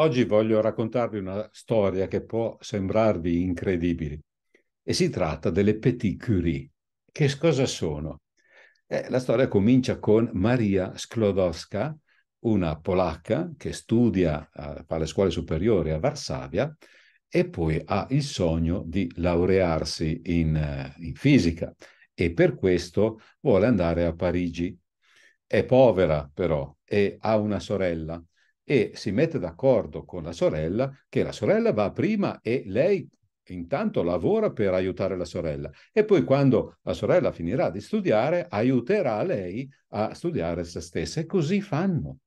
Oggi voglio raccontarvi una storia che può sembrarvi incredibile e si tratta delle Petit Curie. Che cosa sono? Eh, la storia comincia con Maria Sklodowska, una polacca che studia, eh, fa le scuole superiori a Varsavia e poi ha il sogno di laurearsi in, eh, in fisica e per questo vuole andare a Parigi. È povera però e ha una sorella e si mette d'accordo con la sorella che la sorella va prima e lei intanto lavora per aiutare la sorella e poi quando la sorella finirà di studiare aiuterà lei a studiare se stessa e così fanno.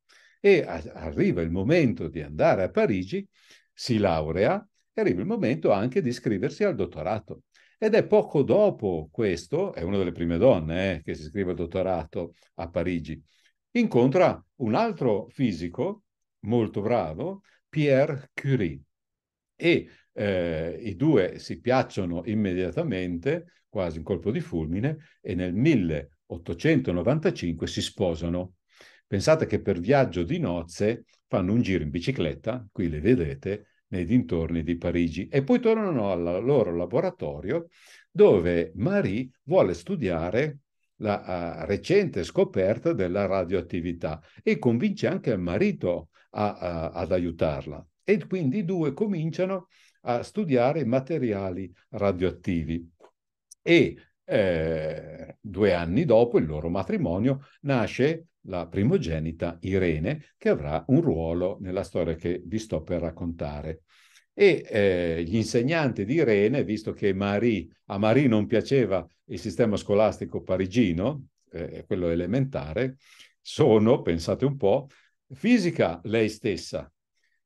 E a- arriva il momento di andare a Parigi, si laurea e arriva il momento anche di iscriversi al dottorato. Ed è poco dopo questo, è una delle prime donne eh, che si iscrive al dottorato a Parigi, incontra un altro fisico molto bravo, Pierre Curie. E eh, i due si piacciono immediatamente, quasi un colpo di fulmine, e nel 1895 si sposano. Pensate che per viaggio di nozze fanno un giro in bicicletta, qui le vedete, nei dintorni di Parigi, e poi tornano al loro laboratorio dove Marie vuole studiare la uh, recente scoperta della radioattività e convince anche il marito a, a, ad aiutarla. E quindi i due cominciano a studiare materiali radioattivi. E eh, due anni dopo il loro matrimonio nasce la primogenita Irene, che avrà un ruolo nella storia che vi sto per raccontare. E eh, gli insegnanti di Irene, visto che Marie, a Marie non piaceva il sistema scolastico parigino, eh, quello elementare, sono, pensate un po', fisica lei stessa,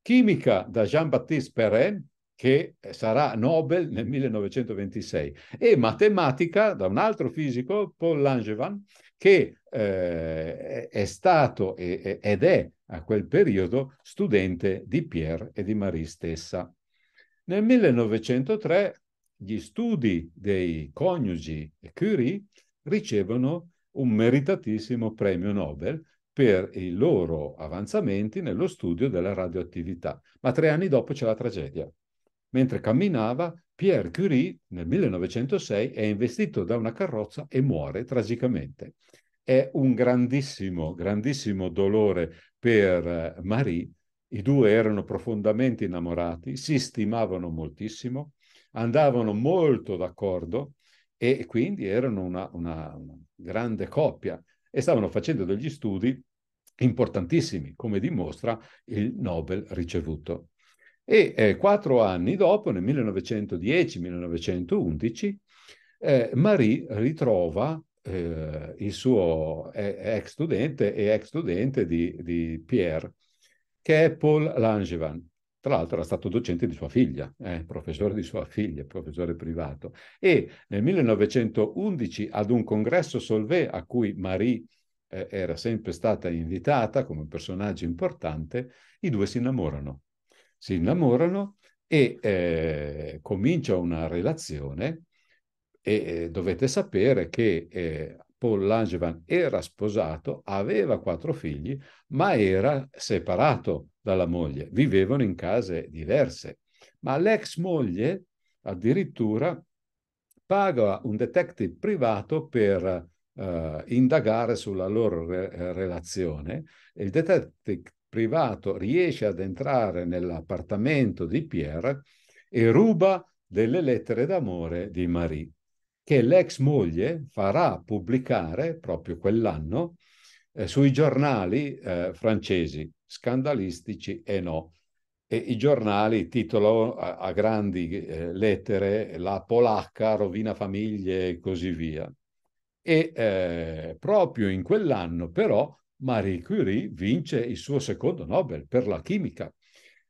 chimica da Jean-Baptiste Perrin, che sarà Nobel nel 1926, e matematica da un altro fisico, Paul Langevin, che eh, è stato e, ed è a quel periodo studente di Pierre e di Marie stessa. Nel 1903 gli studi dei coniugi Curie ricevono un meritatissimo premio Nobel per i loro avanzamenti nello studio della radioattività. Ma tre anni dopo c'è la tragedia. Mentre camminava, Pierre Curie nel 1906 è investito da una carrozza e muore tragicamente. È un grandissimo, grandissimo dolore per eh, Marie. I due erano profondamente innamorati, si stimavano moltissimo, andavano molto d'accordo e quindi erano una, una, una grande coppia e stavano facendo degli studi importantissimi, come dimostra il Nobel ricevuto. E eh, quattro anni dopo, nel 1910-1911, eh, Marie ritrova eh, il suo ex studente e ex studente di, di, Pierre, che è Paul Langevin. Tra l'altro era stato docente di sua figlia, eh, professore di sua figlia, professore privato. E nel 1911 ad un congresso Solvay a cui Marie eh, era sempre stata invitata come personaggio importante, i due si innamorano. Si innamorano e eh, comincia una relazione e eh, dovete sapere che eh, Paul Langevin era sposato, aveva quattro figli, ma era separato dalla moglie, vivevano in case diverse. Ma l'ex moglie addirittura paga un detective privato per uh, indagare sulla loro re- relazione. Il detective privato riesce ad entrare nell'appartamento di Pierre e ruba delle lettere d'amore di Marie, che l'ex moglie farà pubblicare proprio quell'anno eh, sui giornali eh, francesi, scandalistici e no. E i giornali titolano a, a grandi eh, lettere La polacca rovina famiglie e così via. E eh, proprio in quell'anno però Marie Curie vince il suo secondo Nobel per la chimica.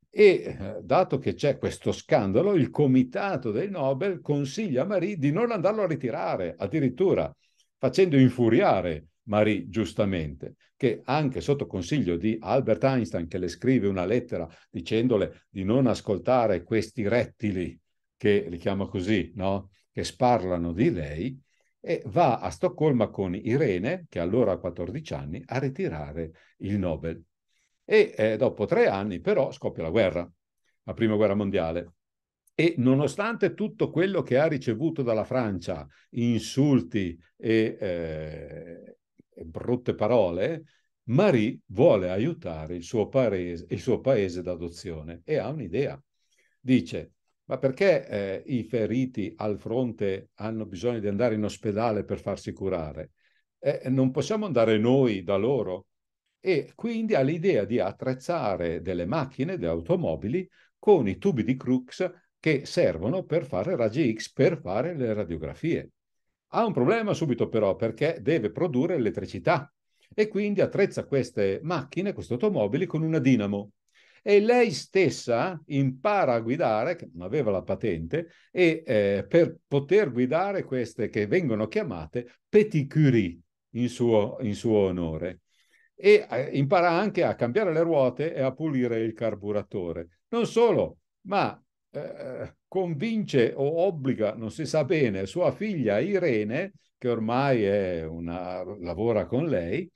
E eh, dato che c'è questo scandalo, il comitato dei Nobel consiglia a Marie di non andarlo a ritirare, addirittura facendo infuriare Marie giustamente, che anche sotto consiglio di Albert Einstein, che le scrive una lettera dicendole di non ascoltare questi rettili, che li chiama così, no? che sparlano di lei, e va a Stoccolma con Irene, che allora ha 14 anni, a ritirare il Nobel. E eh, dopo tre anni però scoppia la guerra, la prima guerra mondiale. E nonostante tutto quello che ha ricevuto dalla Francia, insulti e, eh, brutte parole, Marie vuole aiutare il suo, paese, il suo paese d'adozione e ha un'idea. Dice, ma perché eh, i feriti al fronte hanno bisogno di andare in ospedale per farsi curare? Eh, non possiamo andare noi da loro? E quindi ha l'idea di attrezzare delle macchine, delle automobili, con i tubi di Crux che servono per fare raggi X, per fare le radiografie. Ha un problema subito però perché deve produrre elettricità e quindi attrezza queste macchine, queste automobili con una dinamo e lei stessa impara a guidare, che non aveva la patente, e eh, per poter guidare queste che vengono chiamate petit curie in suo, in suo onore. E eh, impara anche a cambiare le ruote e a pulire il carburatore. Non solo, ma eh, convince o obbliga, non si sa bene, sua figlia Irene, che ormai una, lavora con lei,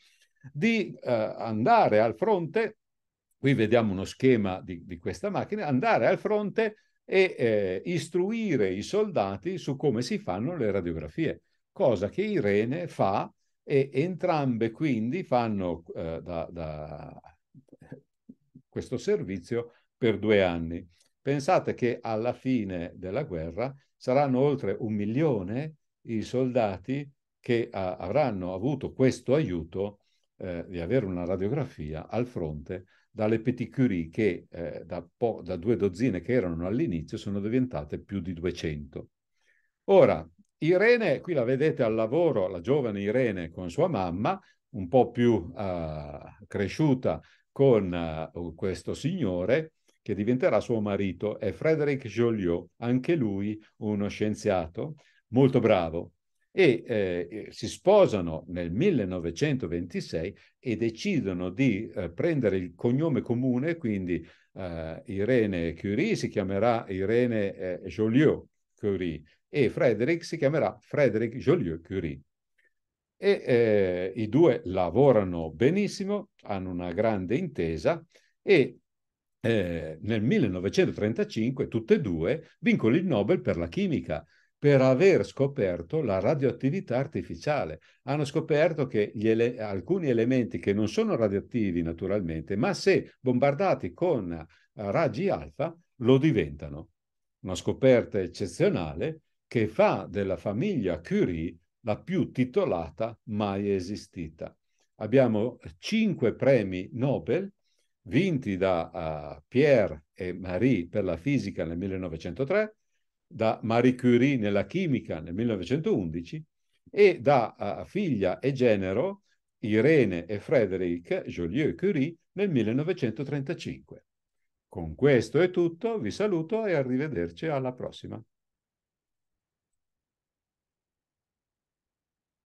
di eh, andare al fronte, qui vediamo uno schema di, di questa macchina, andare al fronte e eh, istruire i soldati su come si fanno le radiografie, cosa che Irene fa e entrambe quindi fanno eh, da, da questo servizio per due anni. Pensate che alla fine della guerra saranno oltre un milione i soldati che a, avranno avuto questo aiuto eh, di avere una radiografia al fronte dalle petit curie che eh, da, da, due dozzine che erano all'inizio sono diventate più di 200. Ora, Irene, qui la vedete al lavoro, la giovane Irene con sua mamma, un po' più uh, cresciuta con uh, questo signore, che diventerà suo marito, è Frédéric Joliot, anche lui uno scienziato molto bravo. E eh, si sposano nel 1926 e decidono di eh, prendere il cognome comune, quindi eh, Irene Curie si chiamerà Irene eh, Joliot Curie e Frédéric si chiamerà Frédéric Joliot Curie. E eh, i due lavorano benissimo, hanno una grande intesa e eh, nel 1935 tutte e due vincono il Nobel per la chimica per aver scoperto la radioattività artificiale. Hanno scoperto che ele alcuni elementi che non sono radioattivi naturalmente, ma se bombardati con uh, raggi alfa lo diventano. Una scoperta eccezionale che fa della famiglia Curie la più titolata mai esistita. Abbiamo cinque premi Nobel vinti da uh, Pierre e Marie per la fisica nel 1903, da Marie Curie nella chimica nel 1911 e da uh, figlia e genero Irene e Frédéric Joliot Curie nel 1935. Con questo è tutto, vi saluto e arrivederci alla prossima.